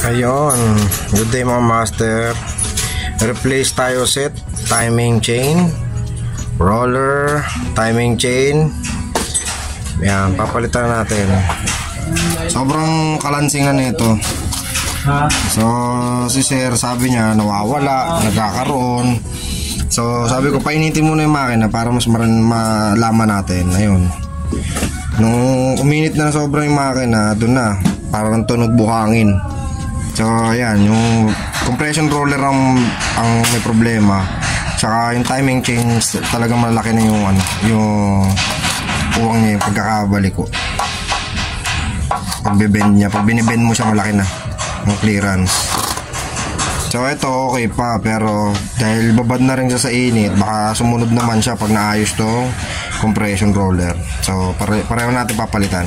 Ayun. Good day mga master. Replace tayo set. Timing chain. Roller. Timing chain. Yan. Papalitan natin. Sobrang kalansingan nito. So, si sir sabi niya nawawala, nagkakaroon. So, sabi ko painitin muna yung makina para mas malaman natin. Ayun. Nung uminit na sobrang yung makina, doon na. Parang tunog buhangin. So, ayan, yung compression roller ang, ang may problema. Tsaka yung timing change, talagang malaki na yung, ano, yung uwang niya, yung pagkakabalik ko. Pag bend niya, pag binibend mo siya, malaki na yung clearance. So, ito okay pa, pero dahil babad na rin siya sa init, baka sumunod naman siya pag naayos tong compression roller. So, pare pareho natin papalitan.